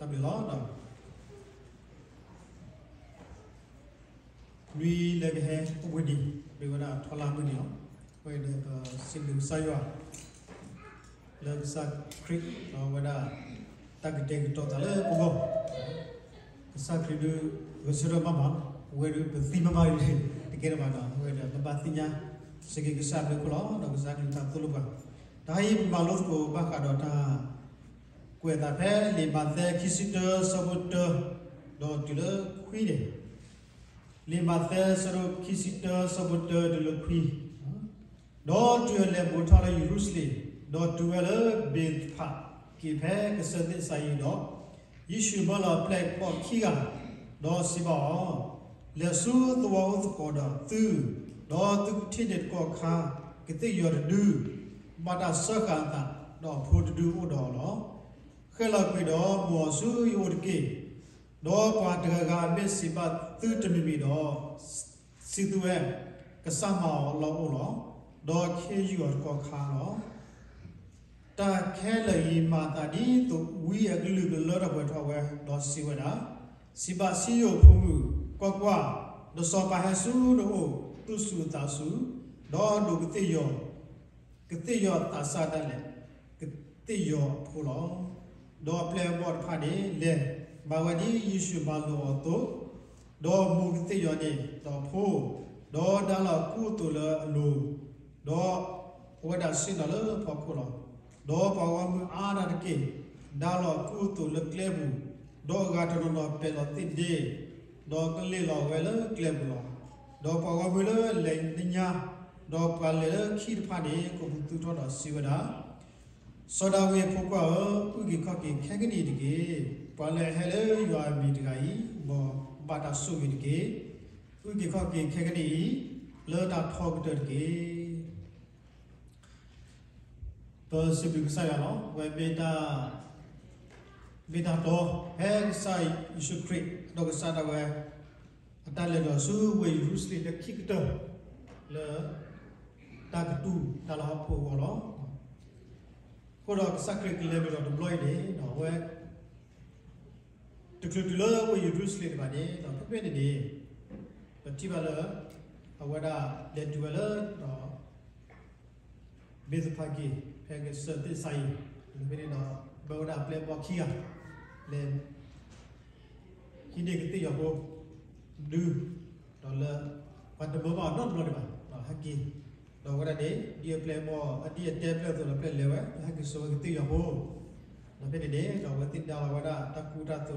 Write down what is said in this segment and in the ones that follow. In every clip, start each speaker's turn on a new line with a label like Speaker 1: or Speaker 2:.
Speaker 1: တပြီလောတော့ lui le he widi be wada thola mu ni we de sin du sa yo le sa creek no wada tag de to ta le ko sa creek du go sero ma ma we du ti ma ma ni de ke ma na we de ba ti nya se ke sa be ko lo no sa ni ta tu lu ba da hi ma lo ko ba ka do ta ကွယ်တာဖဲလေပါတဲ့ခီစီတဆဘတ်တော့တူလခွီးတယ်လေပါတဲ့ဆရခီစီတဆဘတ်တူလခွီးတော့တူလေဘူထားလေရုစလီတော့တူလေဘေဒ်ဖာကိဖဲကစတဲ့ဆိုင်တော့ယေရှုဘလာပလက်ပေါ်ခီကတော့စီပါလေဆူတော်ဝတ်ကောတော့သူတော့သူထိတဲ့ကောခါကတိရဒူဘာတာစကန်တာတော့ဖို့တူတော့လော ခဲလောက်ပြီးတော့မော်ဆူယိုဒကေတော့ပါတကကမစ်စီပတ်သူတမီမီတော့စီသူရဲ့ကဆာမောလောလောတော့ခေယူရကောခါလောတာခဲလီမာတာဒီတူဝီအဂလူဘလောရဘတော်ဝဲတော့စီဝဒါစီပါစီယိုဖုံမှုကောကွာဒစောပါဟဆူတို့သူစုတာစုတော့ဒုကတိယောကတိယောတာစာတယ်ကတိယောဖူလော do play board phade le bawadi yishu balo to do mu te yo ni do pho do da la ku to la lu do wada sin la pho pho lo do pa wa mu a da ke da la ku to le kle bu do ga to no pe lo ti de do ke le lo we le kle bu lo do pa wa mu le le ni nya do pa le khi phade ko bu tu to da si wada စောဒ ဝေဖုကွာဥကိခကိခဲကနီတကေပါလေဟဲလေယွာမီတကီဘောဘာတာဆုဝီတကေဥကိခကိခဲကနီလောတာထောက်တကေတောစပိကဆာယလောဝေဘေတာဘေတာတော့ဟဲဆိုင်ယရှုခရစ်တော့ကစားတော့အတလည်းတော့ဆူဝေရုစလီတခိကတလေတာကတူတလာဖို့ဘောလော ကိုတော့ sacred level of deploy နေတော့ဝဲတကယ်လို့ဝေယူစလစ်ပါနေတော့ပြည့်နေနေပတိပါလာအဝဒါလက်တူလာတော့ဘေဇဖာကီဖဲကစတဲ့ဆိုင်ဒီမေတော့ဘောဒါ ပလေဘောခီယာလေခိနေကတိယောဘောဒူတော့လာပတ်တဘောဘာတော့ဘလို့ဒီပါတော့ဟကီတော့ဝရတဲ့ဒီပလက်မောအဒီတက်ပလက်ဆိုတော့ပလက်လေဝဲဟာကဆိုကတိရဟိုတော့ဖြစ်နေတော့ဝတိဒါလာဝဒတကူတာဆို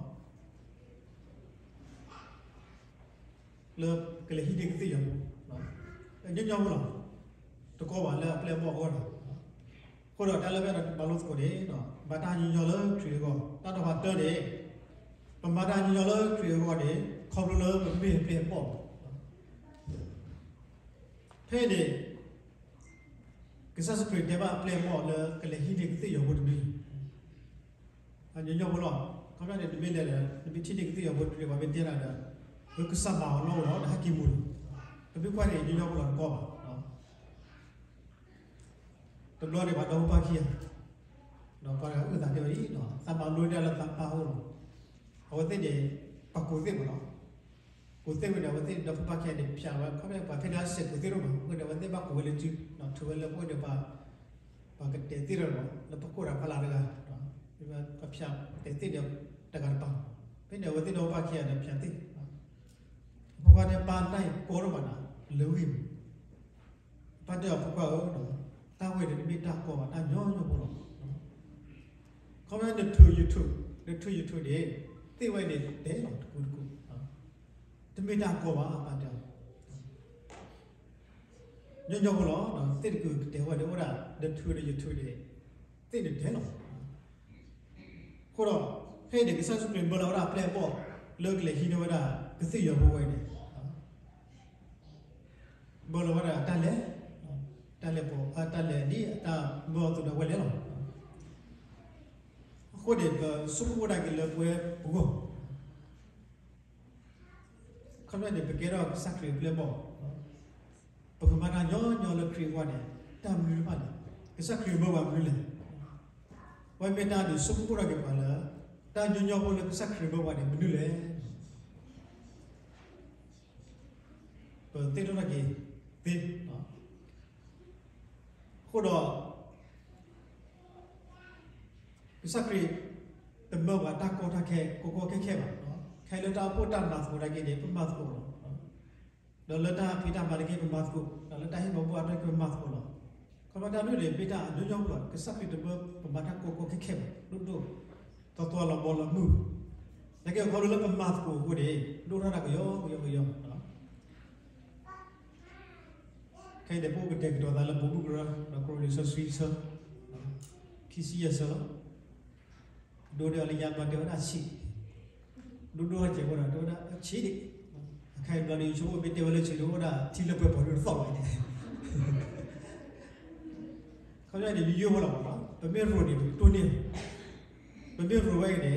Speaker 1: တယ်ဘာလို့သဘောထားရဲ့လာဘေတာညို့ညို့ဘလို့နော်တာကေဘကွာနေပြပါတော့မာတာညွညောလခရီဘောမာတာညွညောလခရီဘောပပေကွာကိစစခရီတော့ပလေဘောကိစခရီဒမပလေဘောကိုကိုကေခေပပေကွာဒီဝမလောပလေဘောဒဘလော့ဘလော့ကေညွညောဘလော့ကောအခိုင်နေဖဲ့တယ်ပြချမလာဝတ်တယ်ပလေဘောနော် le ke le hide kiti yang no nyen nyam lo to ko ba le ple mo ko da ko da le ba ba lo ko de no ba ta nyen yo le tri ko ta to ba te de ba ma ta nyen yo le tri ko de ko lo le ba pe pe po pe de ke sa spirit de ba ple mo le ke le hide kiti yang ko de a nyen yo lo ko da de de le le de ti de kiti yang ko de ba be de la da ဘုကစမောင်းလို့တော့ဒါကိမှုတပိခွားနေညညောလို့ကောပါနော်တဘလို့တွေဘာတော့ပါခိယတော့ပါရဥဒ္ဒါတွေနော်သမောင်းလို့တယ်လားသပါဟုတ်ဟောတဲ့ဒီပကူသိမနော်ကိုသိမနော်ဝသိတော့ပါခိယနေပြန်လာ ခမဲပါဖေနာစစ်ကိုသိတော့မှာကိုတော့ဝသိပါကိုဝလေချီနော်သူဝလေကိုတော့ပါပါကတဲ့တိရတော့လပကိုရဖလာရလားနော်ဒီမှာပဖြတ်တဲ့တိတော့တကရပါဘယ်နဲ့ဝသိတော့ပါခိယနေပြန်သိဘုရားနဲ့ပါနိုင်ကိုရမနာလူဝိပတ်တော့ဘုရားဟုတ်နော်တတာဝဲတယ်မိတာကောတာညောညောဘောတော့ခေါမတဲ့ to youtube တဲ့ to youtube တွေသိဝဲနေတယ်တော့တကူတကူတမိတာကောပါပါတယ်ညောညောဘောတော့တိတကူတဲ့ဝဲတယ်ဟောတာ the to the youtube တွေသိနေတယ်နော်ခေါ်တော့ဟဲ့ဒီကစားစုပြင်ဘလာရာပလက်ပေါ့ လောကလေဟီနိုဝရာကသိရဘဝနေဘောလဝရာတလည်းတလည်းပေါ့အတလည်းဒီအတာဘောတူတော့ဝဲလေနော်ခုဒီကစုပူဒါကလေပွဲဘောခမရတဲ့ပကေရောစက်ရပလက်ပေါ့ပကမနာညောညောလခရီဝါနေတမ်လူပါလေကစက်ရဘောပါမလို့လေဝဲမတာဒီစုပူဒါကပါလားတာညောညောဘောလေကစက်ရဘောပါနေမလို့လေပ တေတော့ကေတေနော်ခုတော့ကစက်ရတမောကတာကောတာခဲကိုကိုခဲခဲပါနော်ခဲလတာပိုတာမတ်ကိုဒါကေဒီပမတ်ကိုနော်ဒေါ်လတာဖိတာမာလကေပမတ်ကိုဒေါ်လတာဟိဘဘွားတော့ပမတ်ကိုနော်ကမတာနုလေပိတာအညောညောဘောကစက်ရတမောပမတာကိုကိုခဲခဲပါလို့တော့တော်တော်လာဘောလာမှုဒါကေခေါ်လို့ပမတ်ကိုကိုဒီလိုရတာကယောယောယောနော် ခိုင်တဲ့ပုဂ္ဂတကတော့ဒါလည်းပုဂ္ဂကရာနော်ကိုရီဆဆွီဆာခီစီယဆာဒိုဒော်လေးရပါတော့ရှိဒိုဒိုကျေဘောတော့တော့ချီတယ်ခိုင်ဘလီရှိုးဘီတေဝလချီလို့ဒါတီလပွဲပေါ်လို့သောက်လိုက်တယ်ခေါင်းရတဲ့ဗီဒီယိုဘောတော့ဗမေရိုနေတိုးနေဗမေရိုဝိုင်းနေ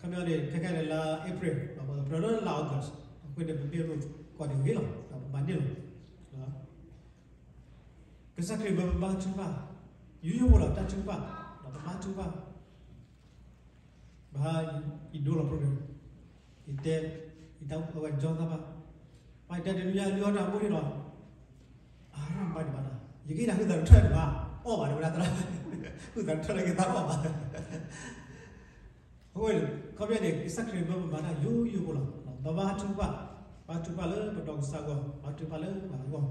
Speaker 1: ခမရတဲ့ခက်ခက်လာဧပြီဘာဘာဘရဒလာအောက်ဂတ်ခွေတဲ့ဗမေရိုကွာဒီဝေးလာဘာနေလို့ ကစကရဘဘာချူပါယူယူဝလာတချူပါတော့ဘာချူပါဘာဤဒိုလာပရိုဂရမ်ဤတဲ့ဤတော့အဝဂျောတာပါမိုက်တဲ့လူရလျောတာပို့ရတော့အာရမ်ဘာဒီဘာလာယကိတာခုတာထွက်ပါအော်ပါတော့လားတလားခုတာထွက်လိုက်တာပါဟိုကဘယ်နဲ့စကရဘဘာလာယူယူဝလာဘာဘာချူပါဘာချူပါလေဘတော့စာကောဘာချူပါလေဘာကော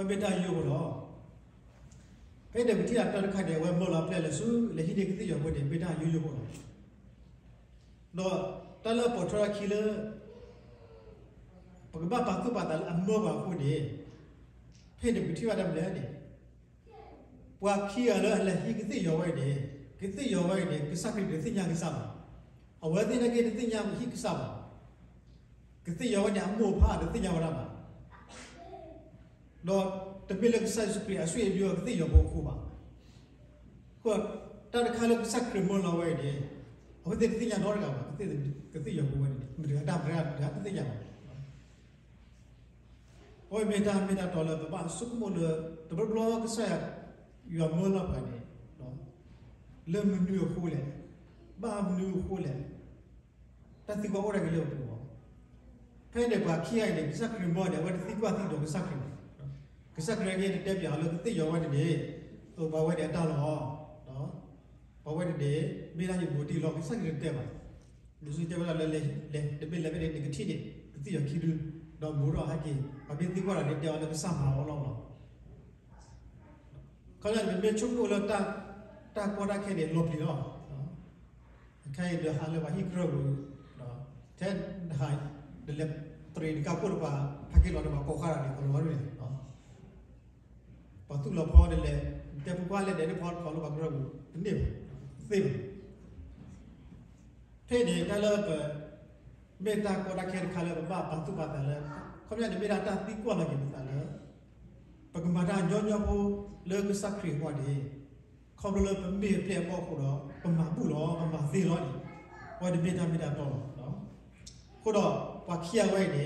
Speaker 1: ဝေဘတာယောတော့ဖဲတဲ့ပတိအတော်ခတ်တယ်ဝေမောလာပလက်လဆူလေဟိဒေကတိယောဘတဲ့ဘတာယောယောတော့တော့တလပေါ်ထရခီလပကဘာပတ်ကပတ်တလအမောဘာခုဒီဖဲတဲ့ပတိဝဒမလဲဒီပွာခီရလလေဟိကတိယောဝဲဒီကတိယောဝဲဒီကစခိဒီသိညာကိစ္စပါအဝဲတဲ့ကေတိညာဟိကိစ္စပါကတိယောဝဲဒီအမောဖာတဲ့သိညာဝရပါ တော့တပိလကဆက်စပရီအဆွေပြောသိရဖို့ခုပါခုတရခါလကဆက်ခရမလာဝဲတယ်အဝတ်သိညာတော့ကပါသိကသိရဖို့ဝဲတယ်မဒီကတာဗရာဒါသိညာပါဟိုမေတာမေတာတော်လဘစုကမလတဘဘလောကဆက်ရမလာပါနေနော်လေမနူခိုးလေဘာမနူခိုးလေတတိကောရကလေးပေါ့ဖဲတဲ့ပါခိရိုက်တယ်စက်ခရမောတယ်ဝတ်သိကွာသိတော့စက်ခရမေ ကစကရရဲ့တက်ပြလို့သိရောဝတ်တယ်ဟိုဘဝတဲ့တောက်လို့နော်ဘဝတဲ့မိလာကြီးဘူတီလို့ကစကရတက်ပါလူစုတက်လာလဲလဲလဲတပိလည်းပဲဒီကတိတဲ့သိရခိလူတော့ဘူရောဟာကြီးဘာဖြစ်ဒီကွာလည်းတောက်လည်းစမှာတော့လို့ခေါ်ရမေချုံကိုလို့တာတာကောတာခဲတယ်လို့ပြီတော့နော်ခိုင်တဲ့ဟာလည်းဝဟိကရောနော်တဲ့ဟိုင်တယ်လေတရီကပ်ပေါ်ပါဖကိလို့တော့ကိုခါရတယ်ကိုလို့ရ တယ်နော် patu lo pho de le te pu kwa le de pho pho lo ba gro bu ne ba se ba te de ta lo pa me ta ko da kher kha le ba ba tu ba ta le kho ya de me da ta ti kwa la ke ta le pa ka ma da nyo nyo bu le ku sak khri kwa de kho lo le pa me ple po ko do pa ma bu lo pa ma se lo ni wa de me ta me da to no ko do pa khia wai de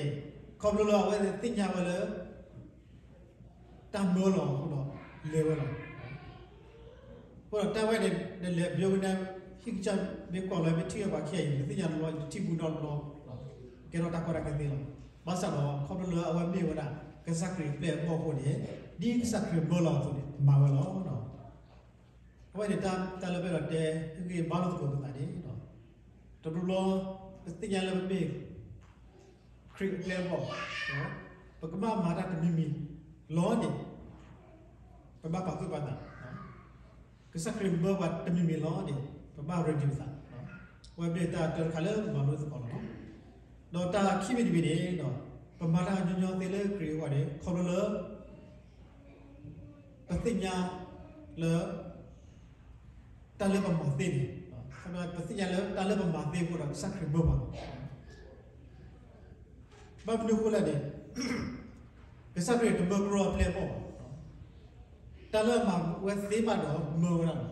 Speaker 1: kho lo lo wa ti nya wa le တမ်မောလောဟုတ်တော့လေဝလောဟုတ်တော့တဝဲတဲ့လေဘယုံနေဟိကချမ်ဘေကောလာ မတီရပါခိယသိညာလောတီဘူးတော့လောကေရောတာကောရကတဲ့လောမဆာလောခေါပလောအဝမေဝဒကစကရီပလေဘောဖို့ဒီဒီကစကရီဘောလောဆိုမာဝလောနော်ဝဲတဲ့တမ်တလဘေရတဲ့ဒီဘာလို့ကိုတာဒီနော်တဘလောသိညာလောမေခရီပလေဘောနော်ပကမမာတာတမီမီလောနေ ပပပါကုပတာနော်ကစခရင်ဘဘတ်တမီမီလောဒီပပရဒီတာနော်ဝေဘေတာတခါလေမလို့စကောနော်တော့တာခိမိဒီဘီနေနော်ပမာလာညညသေးလေခရီဝါတယ်ခေါ်လို့ပတိညာလေတလည်းပမာသေးတယ်ခဏပတိညာလေတလည်းပမာသေးဖို့တော့စခရင်ဘဘဘဘနုခုလာတယ်ကစခရင်တဘကရောပလေပေါ့ တလည်းမှာဝက်သေးပါတော့မောရနော်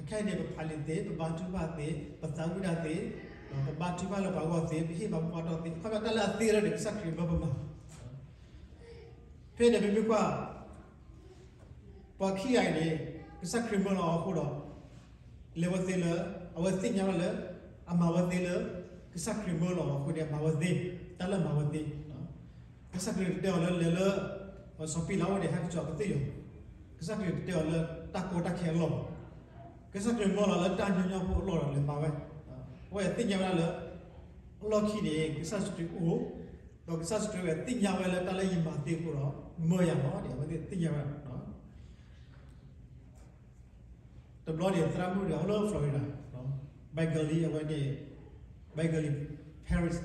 Speaker 1: အခက်နေပဖာလင်သေးပဘာတူပါသေးပသာဝိဒသေးပဘာတူပါလောဘာဝသေးပြိဘဘာတော့သေးခမတလည်းသေးရတဲ့စခရင်ဘဘမှာဖေးတယ်ပြကွာပခိအိုင်လေစခရင်ဘလောခုတော့လေဝသေးလအဝသိညာလအမဝသေးလကစခရင်ဘလောခုတဲ့မဝသေးတလည်းမဝသေးနော်ကစခရင်တဲ့လေလေလေစပီလာဝတဲ့ဟက်ချောပသေးယောကစခရင်တဲ့လေ တကောတခဲလောကစခရင်ဘလောလေတန်ညညဖို့လောလေပါပဲဝဲသိညာလလောခီဒီကစစတူအိုတော့ကစစတူရဲ့သိညာဝဲလေတလည်းရင်ပါသေးဖို့တော့မောရပါဒီဝဲသိညာဝဲနော် the blood is tramu de all Florida no by gali awani by gali Paris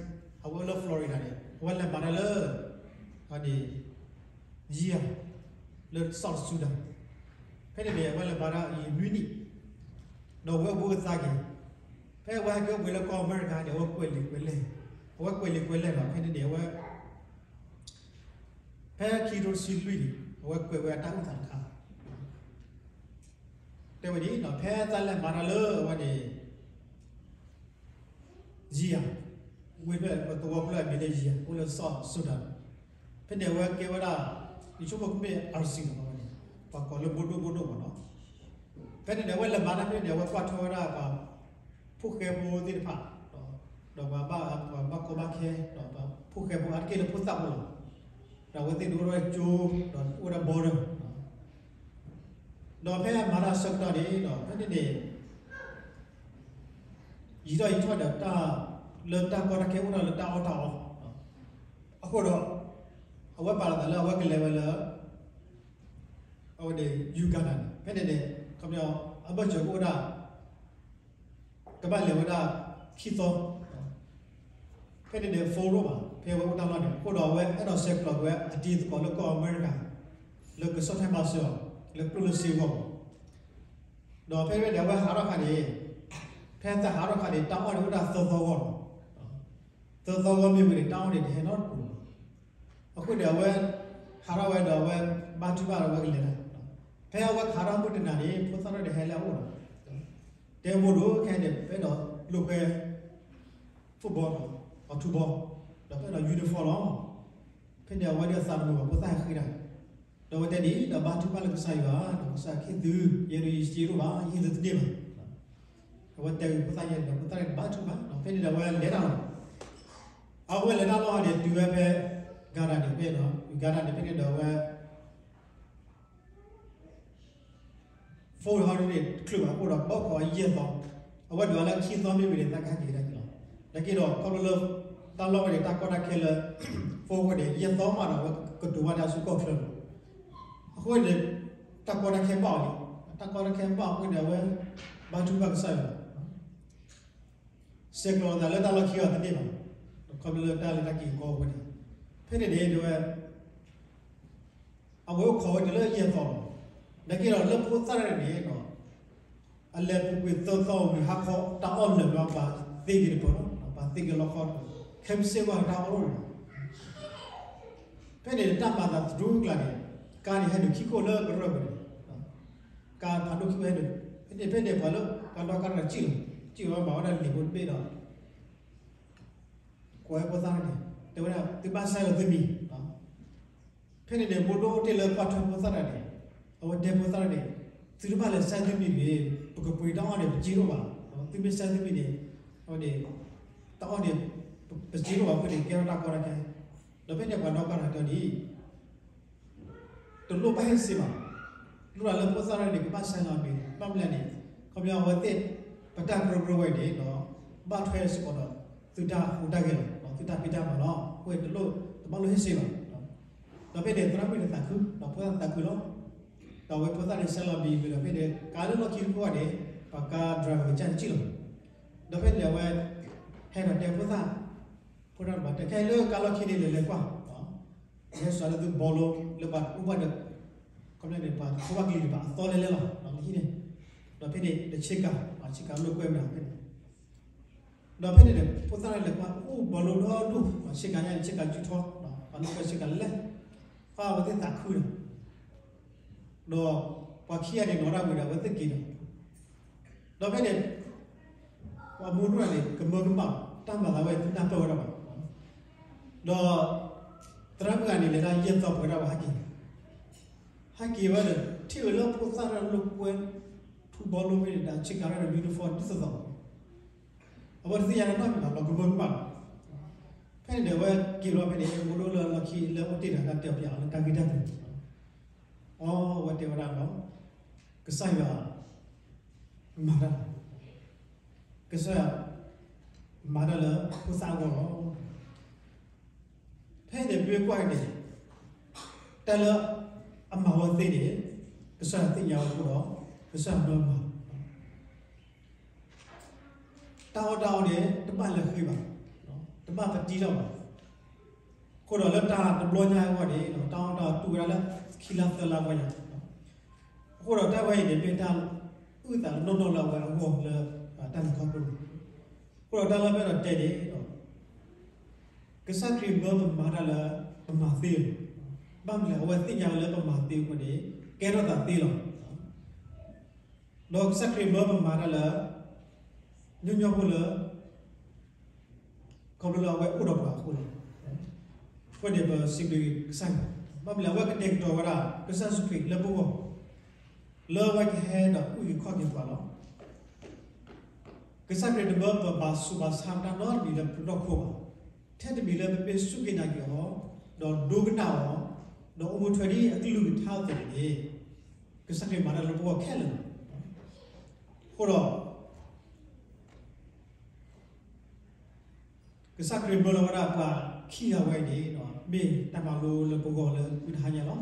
Speaker 1: all Florida de wala banala ani jia le South Sudan ဖဲ့တယ်ဝလာဘာရာဤမြူနီတော့ဝဘူသာကေဖဲ့ဝါကဝလာကောအမေရိကန်တဲ့ဝကွယ်လေကွယ်လေဝကွယ်လေကွယ်လေတော့ဖဲ့တယ်ဝဖဲ့ခီရိုစီလူီဝကွယ်ဝတာဥတာခါတဲ့ဝဒီနော်ဖဲတလက်မာရလဝဒီဂျီယာ ဝေဘတ်တော့ဘလမီလေဂျီယာဦးလဆော့ဆူဒန်ဖဲတဲ့ဝကေဝဒါဒီချိုဘကုမေအာစီနော်ဝဒီပါကောလဘဒိုဘဒိုနော်ဖဲတဲ့ဝဲလမာနာဖဲတဲ့ဝကွာထောရာပါဖုခေဘောဒီဖာတော့ဘာဘာဘာကောဘာခေတော့ဘာဖုခေဘောအကေလဖုတပ်လို့တော့ဝတိဒိုရချိုတော့ဦးရဘောတော့တော့ဖဲမာရာဆော့တော့ဒီတော့ဖဲတဲ့ยีတော့ยีထွက်တာလောတာကောရကေဦးတော့တာအော်တာအော်အခုတော့ အဝက်ပါလာအဝက်ကလေးဝလာအော်ဒီယူကန်နဖဲတဲ့ကမ္ဘာအဘချေကိုဒါကဘာလေဝဒါခီသောဖဲတဲ့ဖိုရိုမှာဖဲဝတာလာတယ်ကိုတော့ဝဲအဲ့တော့ဆက်ကလောက်ဝဲအတီးကောလကောအမေရိကန်လောကဆော့ထဲမှာဆောလောကလူစီဘောတော့ဖဲတဲ့ဝဲဟာရခါနေဖဲတဲ့ဟာရခါနေတောင်းရဝဒါသောသောဘောသောသောဘောမြေမြေတောင်းနေတယ်နော် aku dah wen harap wen dah wen baju baru wen ilah. Kaya wen harap buat ni ni, pasal ada hal yang orang. Dia mulu kaya ni, wen dah luka football atau football, tapi dah uniform. Kaya dia wen dia sambung apa pasal hari ni. Dah wen tadi dah baju baru tu saya wen, dah pasal kita tu, yang tu istiru wen, yang tu tu dia wen. Dah wen tadi pasal yang dah pasal baju baru, tapi dia wen lelak. Aku lelak lah dia tu wen. ပဲဂါရာဒီပဲတော့ဂါရာဒီပဲတော့ဝဲ400 club ဟိုတော့ပေါ့ခေါ်ရက်တော့အဝတ်တော်လည်းခီးသွားမိပြီတက်ခါကြီးတယ်ကျွန်တော်တကယ်တော့ကောလလတလောဝရတာကောတာခဲလ forward ရက်တော့မှာတော့ကတူဝါဒါစုကောဖလအခုလေတကောတာခဲပေါ့လေတကောတာခဲပေါ့ကိုတယ်ဝဲဘာတူဘက်ဆို င်စက်ကလောဒါလည်းတလောခီရတဲ့ပါကောလလတာလည်းတကီကောဝဒီဖဲ့တဲ့တော့အဝဲခေါ်တယ်လေရက်တော့တကယ်တော့လက်ဖို့သရနေတော့အလက်ပွေသောသောဝီဟာခေါတာအော်လေဘာပါသိကြတယ်ပေါ့နော်ဘာသိကြလောက်ခေါခမ်စေဝါတာအော်ဖဲ့တဲ့တပါတာဒူးကလာနေကာနီဟဲ့ခိကိုလောကရဘယ်ကာဖာဒုခိဘဲတဲ့ဖဲ့တဲ့ဖဲ့တဲ့ဘာလို့ကတော့ကရချီချီဝါဘာဝရလီဘုတ်ပေးတော့ကိုယ်ပေါ်သားနေတယ် ဝရတိပါဆိုင်လို့သမီးဖဲ့တဲ့မိုတိုတေလပတ်ထပေါ်သားတယ်အဝတ်တဲ့ပေါ်သားတယ်သူတို့ကလည်းစမ်းသမီးတွေပကပွေတောင်းရတယ်ကြီးတော့ပါသူမစမ်းသမီးတွေဟိုဒီတောင်းတယ်ပကြီးတော့ပါဖဲ့ကဲတာကောရတယ်တော့ဖဲ့တဲ့ဘာတော့ကတော့ဒီတို့လိုပဲစီပါလူလာလည်းပေါ်စားရတယ်ကပတ်ဆိုင်လာပြီပတ်မလဲနေခမရဝတ်တဲ့ပတပရပရဝဲနေတော့ဘာထွဲစပေါ်တော့သူတာဟိုတက်ခဲ့တော့သူတာပိတာမနော်ကိုယ်တို့တမလို့ ဟစ်စီပါတော့ဖဲ့တဲ့တရပိတဲ့တခုတော့ပေါ်တာတခုလို့တော်ဝဲပတ်တဲ့ဆက်လာပြီးပြီးတော့ဖြစ်တယ်ကားလို့ခီးကိုရတယ်ပကာဒရိုင်ဘာချန်ချီလို့တော့ဖြစ်လေဝဲဟဲ့တော့တဲ့ပတ်သားကိုရဘာတကယ်လို့ကားလို့ခီးနေလေကွာ တော်လေလေလားနော်ခီးနေတော့ဖြစ်တယ်တစ်ချက်ကအချက်ကလို့ကွဲမှာဖြစ်တယ်တော့ဖြစ်တယ်ပတ်သားလေကွာအိုးဘောလုံးတော့ဒုချက်ကရချက်ကကျွတ်တော့နော်ဘာလို့ချက်ကလဲဖာဝတဲ့တခုလို့တော့ပခိရတဲ့နော်ရဝိရဝတ်ကိတော့တော့ပဲနဲ့ဝမုန်းရလေကမကမတမ်းပါလာဝဲတမ်းပေါ်ရပါတော့တရမ်ကနေလေလာရက်တော့ပေါ်ရပါဟကိဟကိဝဲတီလောပုသရလုကွယ်ထူဘောလုံးဝဲတာချစ်ကာရတဲ့ beautiful တစ်စော အဘောစီရနာတော့တော့ကမကမဖဲ့တယ်ဝဲကီလိုပဲနေမလို့လာခီလောတိတာကတက်ပြအောင်တာဂီတာအော်ဝတ်တယ်ဝရတော့ကဆိုင်ပါမာရကစားမာရလပူစာကောဖဲတယ်ပြေကွိုက်တယ်တလအမဝသိတယ်ကစားသိရအောင်တော့ကစားတော့မှာ တောင်းတောင်းတယ်တပတ်လက်ခေးပါနော်တပတ်ပတိတော့ပါကိုတော့လက်တာတဘလောညာဟောတယ်နော်တောင်းတောင်းတူရလက်ခီလာသလာဝါညာဟိုတော့တဝိုင်းနေပြန်တာဥဒ္ဒါနောနောလာဝါဟောလေတန်ခေါပလူဟိုတော့တလာပဲတော့တဲ့တယ်တော့ကစားခရီဘဘမာရလာပမာသေးဘမ်လေဝတ်တင်ရလေပမာသေးကိုဒီကဲတော့တာသေးလို့တော့ကစားခရီဘဘမာရလာ ညညဘလခေါပလူလာဝဲဥတော့ပါခုလေခွဒီဘစိဘီဆိုင် Babla wa ka tek to wara kasa su pik la bo lo wa ka he da u ki kho ki pala kasa ke de ba ba su ba sam ta no bi la pro kho ba the de bi la pe su ki na ki ho do do ga na ho do u mu thwari a ki lu tha de ni kasa ke ma la bo khe la ho do kasa ke bo la wara pa ခီ ရဝဲနေတော့မေတမလိုလပကောလဝိဒါညာလော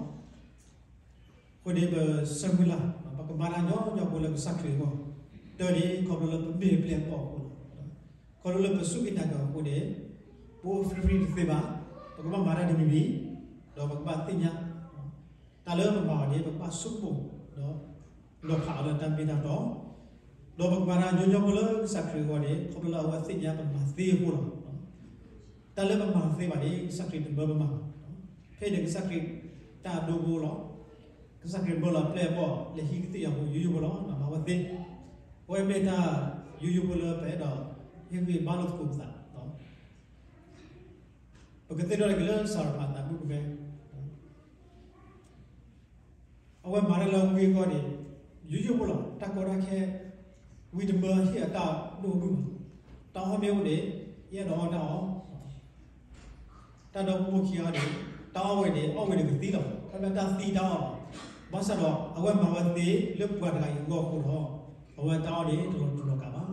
Speaker 1: ကိုဒီဘဆမူလာပကမာနာညောညောကိုလစက်ခေကိုတော်ဒီခေါ်လို့မေပြန်ပေါ့ကိုခေါ်လို့ပစုကိတာကောကိုဒီပိုဖရီဖရီသေပါပကမာရာဒီမီဘီတော့ပကမာတင်ညာတာလောမပါဒီပကမာစုဖို့တော့လောခါလတမ်ပိတာတော့တော့ပကမာရာညောညောကိုလစက်ခေကိုဒီခေါ်လို့ဝတ်သိညာပကမာသေးဖို့တော့တလ ည်းမမဖေးပါလေစကရစ်ဘဘမဖေးတဲ့စကရစ်တာဒိုဘောလောစကရစ်ဘောလာပလေဘောလေဟီကတိယဘောယူယူဘောလောနမဝသိဝဲမေတာယူယူဘောလာပဲတော့ဟင်းဒီဘာလို့ကုသနော်ပကတိတော့ကလည်းစာဖတ်တာဘူးပဲအဝဲမာရလောဝေကောဒီယူယူဘောလောတကောရခဲဝီဒမဟီအတာဒိုဘူး တောင်းဟမေဦးလေရဲ့တော့တော့တတော်ပူခီရတယ်တောင်းဝဲတယ်အောက်ဝဲတယ်ကတိတော့ခဏတာစီတောင်းဘာစတော့အဝဲမဝတိလွတ်ပွားတိုင်းကိုခုတော့အဝဲတောင်းတယ်တော်တော်ကပါ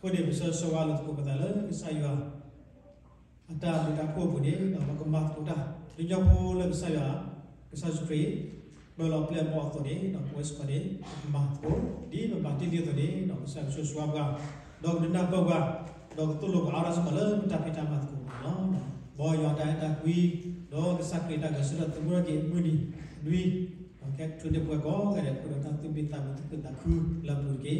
Speaker 1: ကိုဒီပစဆောဝါလို့ကိုပဒါလဲဆိုင်ရအတာဘတာကိုပူတယ်တော့ကမတ်တူတာဒီကြောင့်ကိုလည်းဆိုင်ရကစားစပရီဘလောပလက်ပေါ်တော့တယ်တော့ဝက်စပရီမတ်ကိုဒီမတ်တီတီတော့တယ်တော့ဆက်ဆွဆွာကတော့ဒနာဘောကတော့တူလို့အားရစမလဲတပိတာမတ်ကိုနော် ဘောယောတိုင်တာကွီတော့စက်ကေတာကစရတမရကေမူနီနွီကဲထွန်းတဲ့ဘွယ်ကောကဲ့ကိုတော့တူပိတာမတ်ကတာခုလာပူကေ